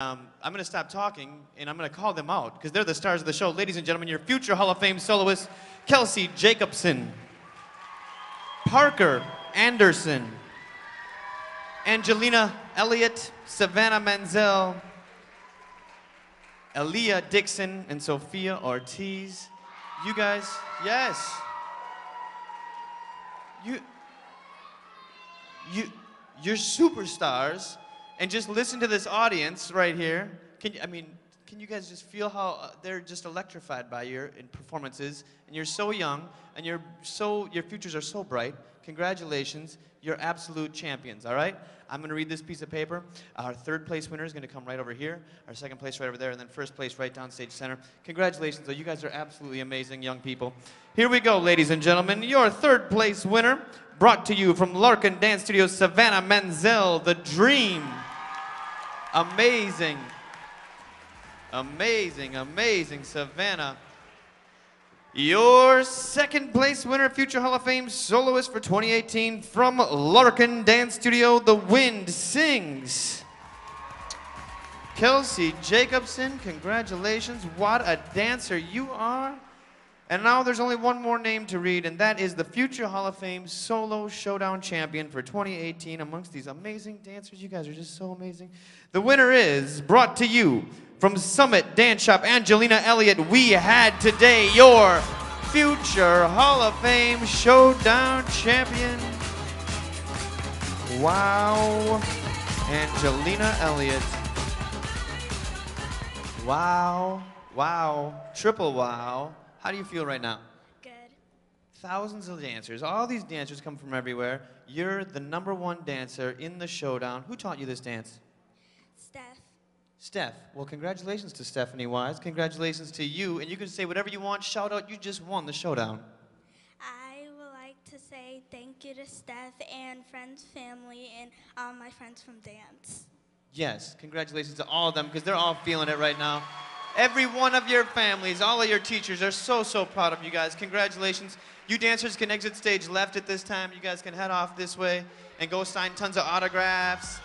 Um, I'm going to stop talking and I'm going to call them out because they're the stars of the show. Ladies and gentlemen, your future Hall of Fame soloist, Kelsie Jacobson, Parker Anderson, Angelina Elliot, Savannah Manzel, Aaliyah Dixon, and Sophia Ortiz. You guys, yes. You, you, you're superstars, and just listen to this audience right here. Can I mean, can you guys just feel how uh, they're just electrified by your in performances? And you're so young, and you're so your futures are so bright. Congratulations, you're absolute champions. All right. I'm to read this piece of paper. Our third place winner is to come right over here. Our second place right over there, and then first place right down stage center. Congratulations, though. You guys are absolutely amazing young people. Here we go, ladies and gentlemen. Your third place winner, brought to you from Larkin Dance Studios, Savannah Manzel, The Dream. Amazing. Amazing, amazing, Savannah. Your second place winner, Future Hall of Fame soloist for 2018 from Larkin Dance Studio, The Wind Sings. Kelsie Jacobson, congratulations. What a dancer you are. And now there's only one more name to read, and that is the Future Hall of Fame Solo Showdown Champion for 2018 amongst these amazing dancers. You guys are just so amazing. The winner is brought to you from Summit Dance Shoppe, Angelina Elliot. We had today your Future Hall of Fame Showdown Champion. Wow, Angelina Elliot. Wow, wow, triple wow. How do you feel right now? Good. Thousands of dancers. All these dancers come from everywhere. You're the number one dancer in the showdown. Who taught you this dance? Steph. Steph. Well, congratulations to Stephanie Wise. Congratulations to you. And you can say whatever you want. Shout out, you just won the showdown. I would like to say thank you to Steph and friends, family, and all my friends from dance. Yes, congratulations to all of them because they're all feeling it right now. Every one of your families, all of your teachers are so, so proud of you guys. Congratulations. You dancers can exit stage left at this time. You guys can head off this way and go sign tons of autographs.